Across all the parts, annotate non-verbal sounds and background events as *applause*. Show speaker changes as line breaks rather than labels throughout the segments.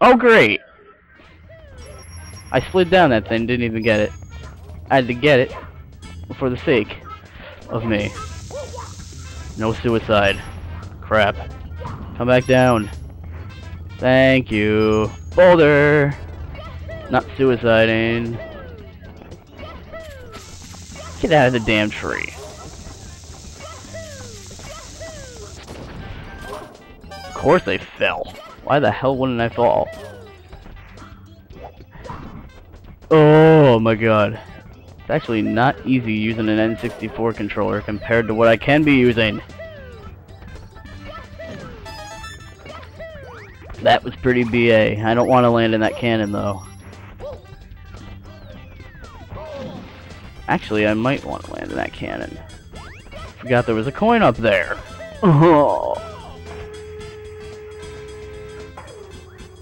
Oh, great! I slid down that thing, didn't even get it. I had to get it for the sake of me. No suicide. Crap. Come back down. Thank you. Boulder! Not suiciding. Get out of the damn tree. Of course they fell. Why the hell wouldn't I fall? Oh my god. It's actually not easy using an N64 controller compared to what I can be using. That was pretty BA. I don't want to land in that cannon though. Actually, I might want to land in that cannon. Forgot there was a coin up there. *laughs* Oh.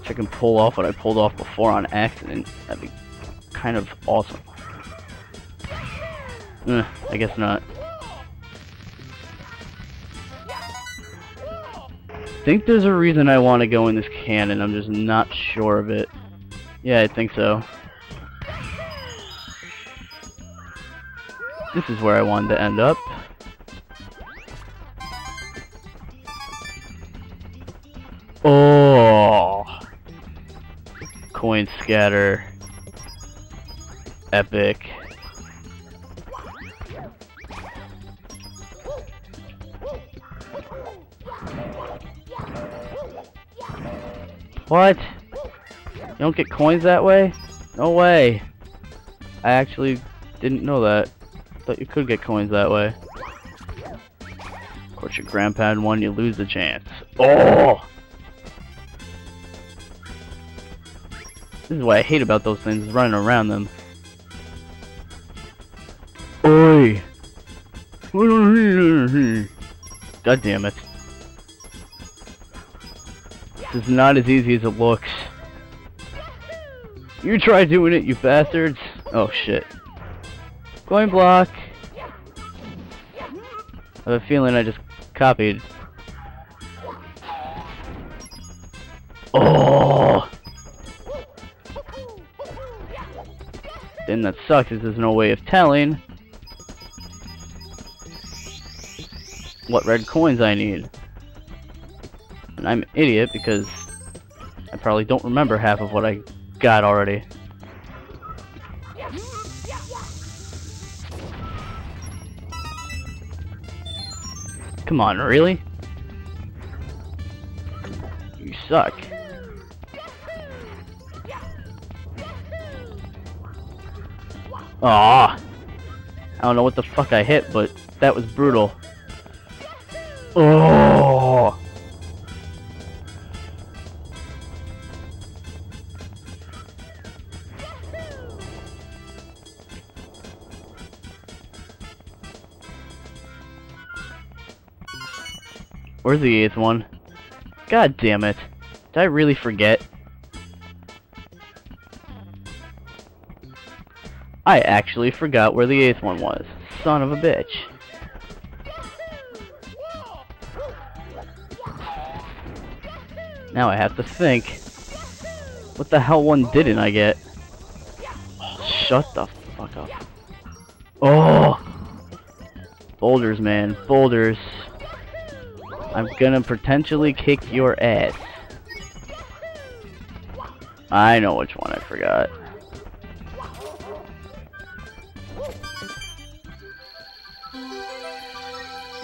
If I can pull off what I pulled off before on accident, that'd be kind of awesome. Eh, I guess not. I think there's a reason I want to go in this cannon. I'm just not sure of it. Yeah, I think so. This is where I wanted to end up. Scatter. Epic. What? You don't get coins that way? No way. I actually didn't know that. Thought you could get coins that way. Of course, your grandpa had one, you lose the chance. Oh! This is what I hate about those things, running around them. Oi! God damn it. This is not as easy as it looks. You try doing it, you bastards! Oh shit. Coin block! I have a feeling I just copied. Oh! Then that sucks is there's no way of telling what red coins I need. And I'm an idiot because I probably don't remember half of what I got already. Come on, really? You suck. Aw. I don't know what the fuck I hit, but that was brutal. Oh. Where's the eighth one? God damn it. Did I really forget? I actually forgot where the eighth one was. Son of a bitch. Now I have to think. What the hell one didn't I get? Oh, shut the fuck up. Oh! Boulders, man. Boulders. I'm gonna potentially kick your ass. I know which one I forgot.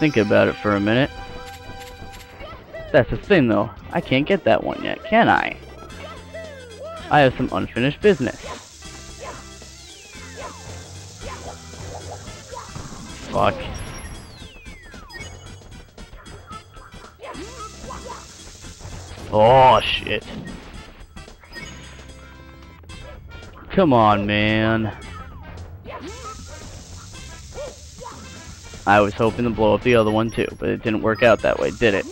Think about it for a minute. That's the thing though, I can't get that one yet, can I? I have some unfinished business. Fuck. Oh, shit. Come on, man. I was hoping to blow up the other one too, but it didn't work out that way, did it?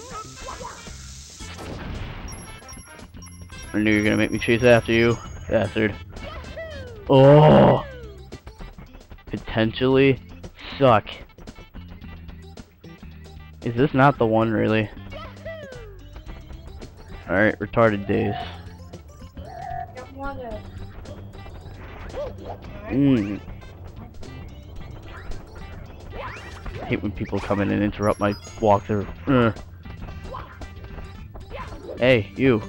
I knew you were gonna make me chase after you, bastard. Oh! Potentially suck. Is this not the one, really? Alright, retarded days. Mmm. I hate when people come in and interrupt my walkthrough. Uh. Hey, you.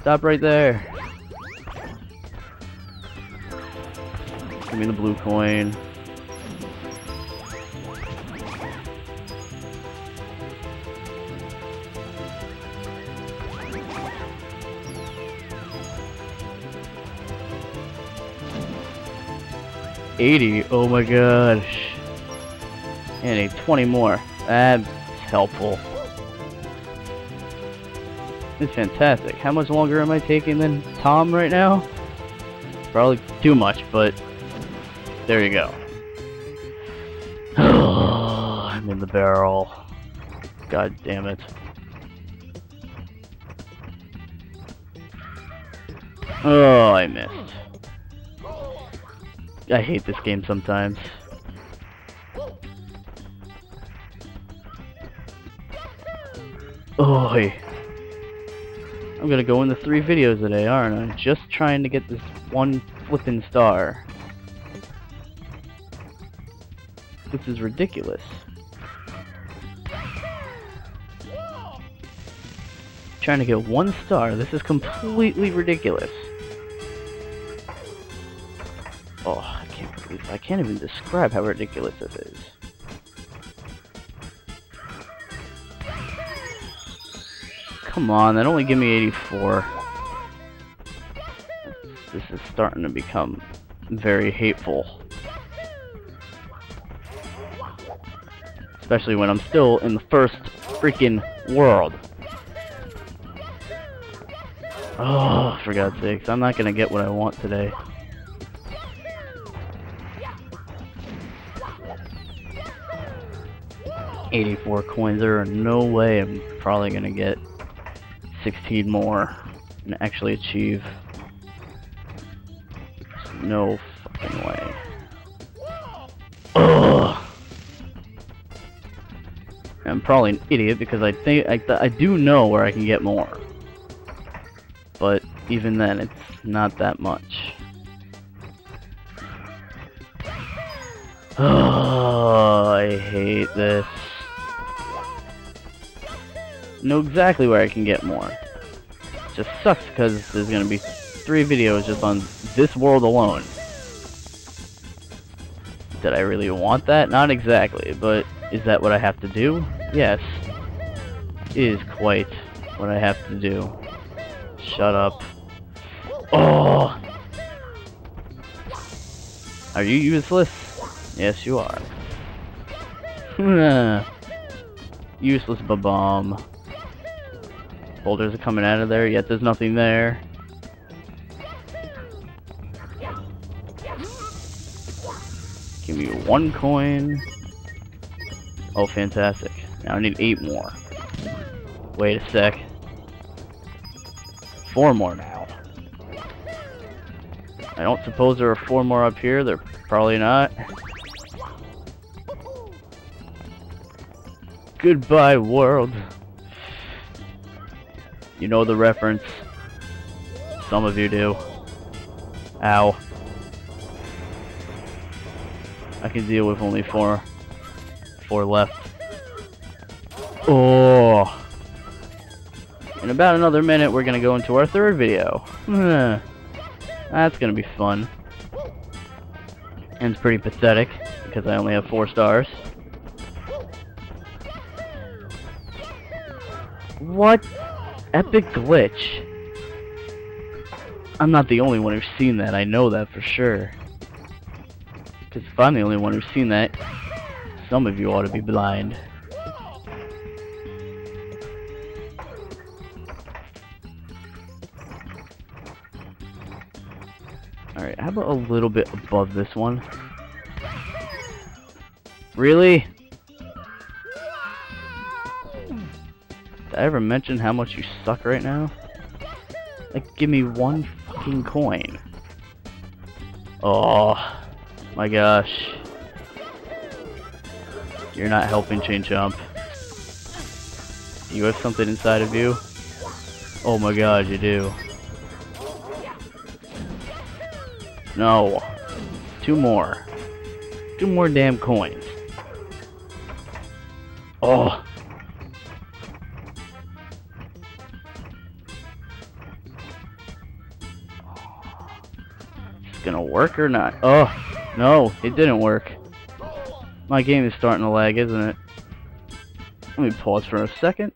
Stop right there. Give me the blue coin. Eighty. Oh my gosh. And a twenty more. That's helpful. It's fantastic. How much longer am I taking than Tom right now? Probably too much, but there you go. *sighs* I'm in the barrel. God damn it. Oh, I missed. I hate this game sometimes. Oh, I'm gonna go into three videos today, aren't I? Just trying to get this one flipping star. This is ridiculous. Trying to get one star. This is completely ridiculous. Oh, I can't believe I can't even describe how ridiculous this is. Come on, that only give me 84. This is starting to become very hateful. Especially when I'm still in the first freaking world. Oh, for God's sakes, I'm not gonna get what I want today. Eighty-four coins. There are no way I'm probably gonna get 16 more and actually achieve. no fucking way. Ugh. I'm probably an idiot because I think I, I do know where I can get more. But even then, it's not that much. Oh, *sighs* I hate this know exactly where I can get more. Just sucks because there's gonna be three videos just on this world alone. Did I really want that? Not exactly, but is that what I have to do? Yes. It is quite what I have to do. Shut up. Oh! Are you useless? Yes, you are. *laughs* useless bomb. Boulders are coming out of there, yet there's nothing there. Give me one coin. Oh, fantastic. Now I need eight more. Wait a sec. Four more now. I don't suppose there are four more up here. They're probably not. Goodbye, world. You know the reference. Some of you do. Ow. I can deal with only four. Four left. Oh. In about another minute, we're gonna go into our third video. *sighs* That's gonna be fun. And it's pretty pathetic, because I only have four stars. What Epic glitch. I'm not the only one who's seen that, I know that for sure. Because if I'm the only one who's seen that, some of you ought to be blind. Alright, how about a little bit above this one? Really? I ever mention how much you suck right now? Like, give me one fucking coin. Oh, my gosh. You're not helping Chain Chomp. You have something inside of you? Oh my god, you do. No. Two more. Two more damn coins. Oh. Gonna work or not? Oh, no, it didn't work. My game is starting to lag, isn't it? Let me pause for a second.